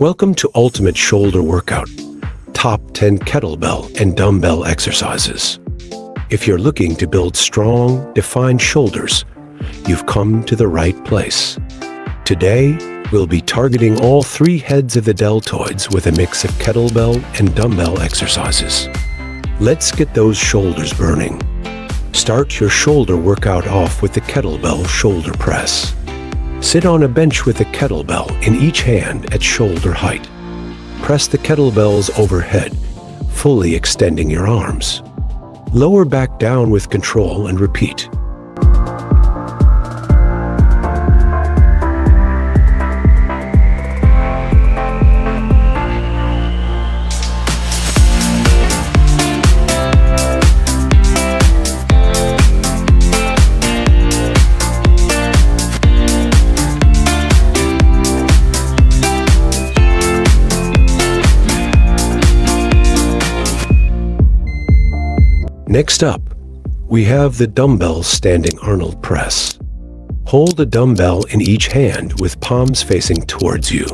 Welcome to Ultimate Shoulder Workout, top 10 kettlebell and dumbbell exercises. If you're looking to build strong, defined shoulders, you've come to the right place. Today, we'll be targeting all three heads of the deltoids with a mix of kettlebell and dumbbell exercises. Let's get those shoulders burning. Start your shoulder workout off with the kettlebell shoulder press. Sit on a bench with a kettlebell in each hand at shoulder height. Press the kettlebells overhead, fully extending your arms. Lower back down with control and repeat. Next up, we have the dumbbell standing Arnold press. Hold a dumbbell in each hand with palms facing towards you.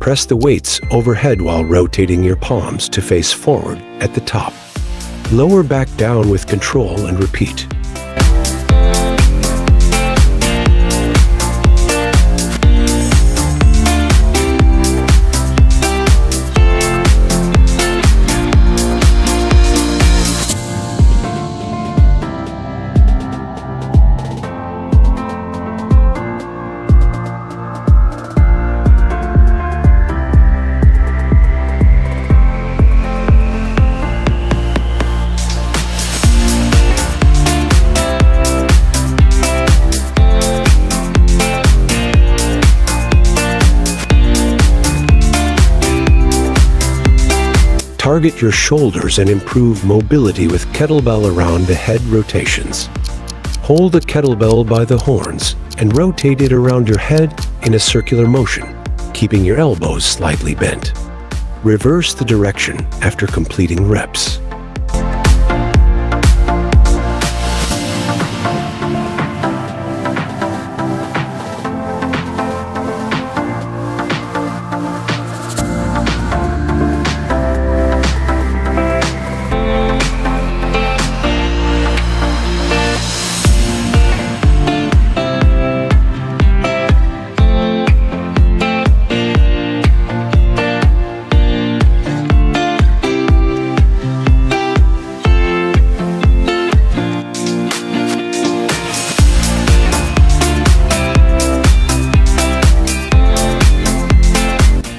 Press the weights overhead while rotating your palms to face forward at the top. Lower back down with control and repeat. Target your shoulders and improve mobility with kettlebell around the head rotations. Hold the kettlebell by the horns and rotate it around your head in a circular motion, keeping your elbows slightly bent. Reverse the direction after completing reps.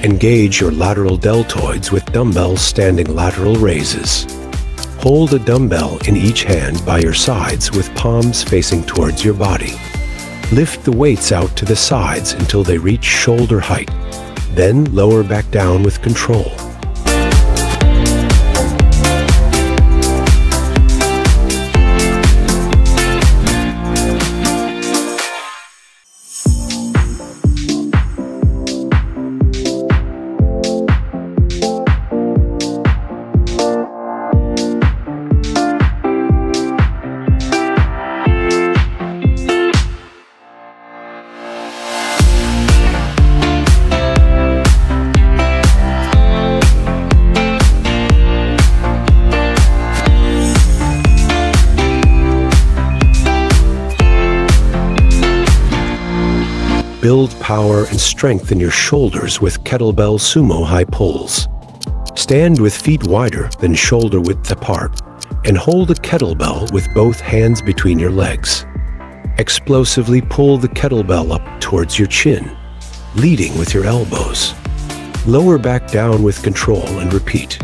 Engage your lateral deltoids with dumbbell standing lateral raises. Hold a dumbbell in each hand by your sides with palms facing towards your body. Lift the weights out to the sides until they reach shoulder height. Then lower back down with control. Build power and strength in your shoulders with kettlebell sumo high pulls. Stand with feet wider than shoulder width apart and hold a kettlebell with both hands between your legs. Explosively pull the kettlebell up towards your chin, leading with your elbows. Lower back down with control and repeat.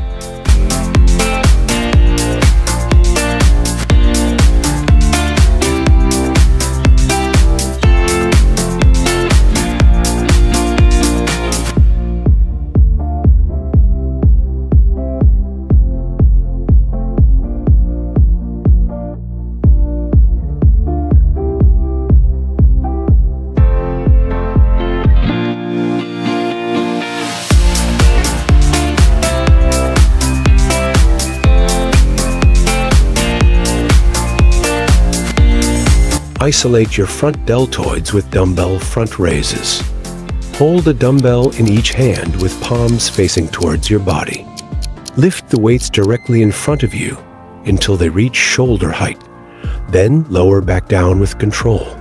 Isolate your front deltoids with dumbbell front raises. Hold a dumbbell in each hand with palms facing towards your body. Lift the weights directly in front of you until they reach shoulder height. Then lower back down with control.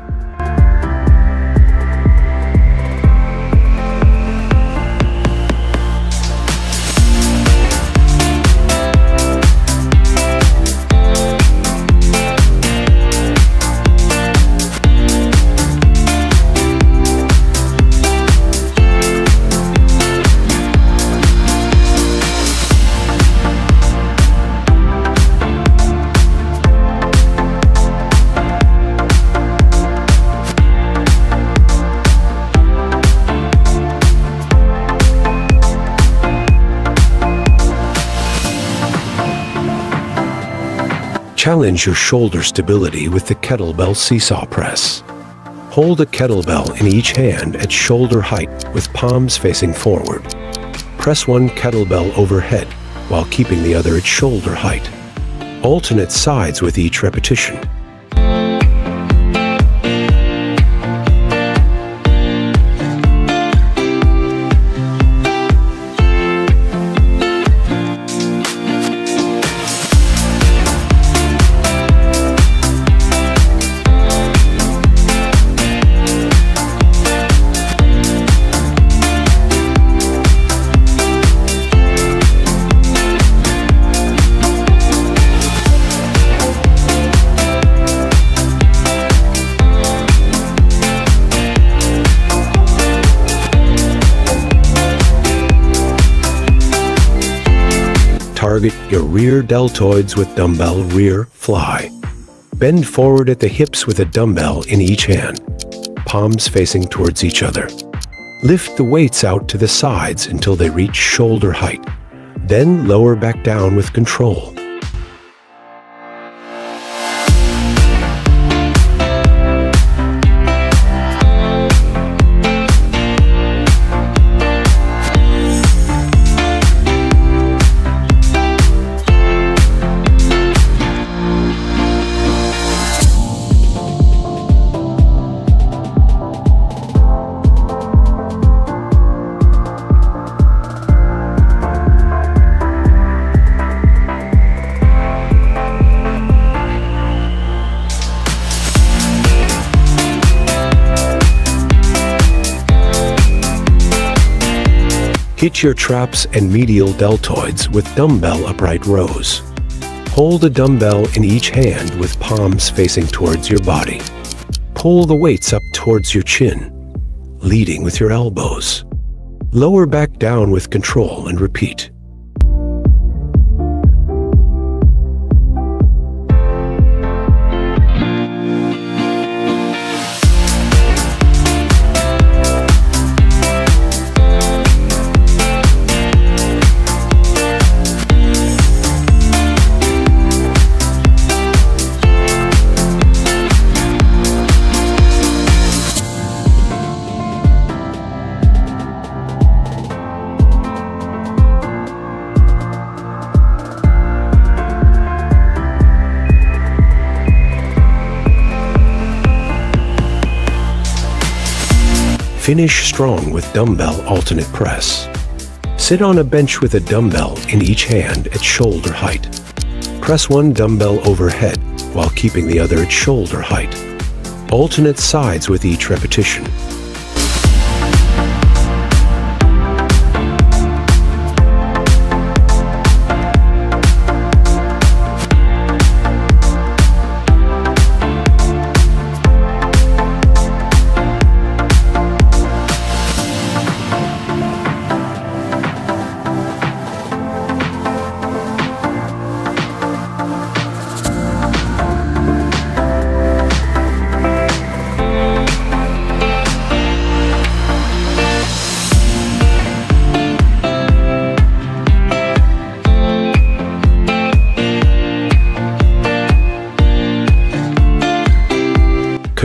Challenge your shoulder stability with the kettlebell seesaw press. Hold a kettlebell in each hand at shoulder height with palms facing forward. Press one kettlebell overhead while keeping the other at shoulder height. Alternate sides with each repetition. Target your rear deltoids with dumbbell rear fly. Bend forward at the hips with a dumbbell in each hand, palms facing towards each other. Lift the weights out to the sides until they reach shoulder height. Then lower back down with control. Hit your traps and medial deltoids with dumbbell upright rows. Hold a dumbbell in each hand with palms facing towards your body. Pull the weights up towards your chin, leading with your elbows. Lower back down with control and repeat. Finish strong with dumbbell alternate press. Sit on a bench with a dumbbell in each hand at shoulder height. Press one dumbbell overhead while keeping the other at shoulder height. Alternate sides with each repetition.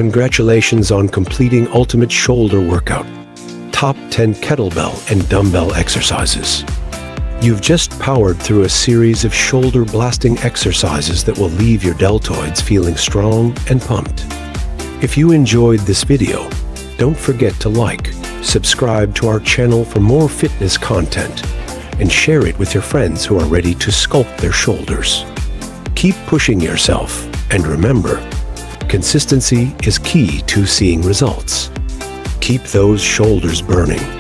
congratulations on completing Ultimate Shoulder Workout, Top 10 Kettlebell and Dumbbell Exercises. You've just powered through a series of shoulder blasting exercises that will leave your deltoids feeling strong and pumped. If you enjoyed this video, don't forget to like, subscribe to our channel for more fitness content, and share it with your friends who are ready to sculpt their shoulders. Keep pushing yourself, and remember, Consistency is key to seeing results. Keep those shoulders burning.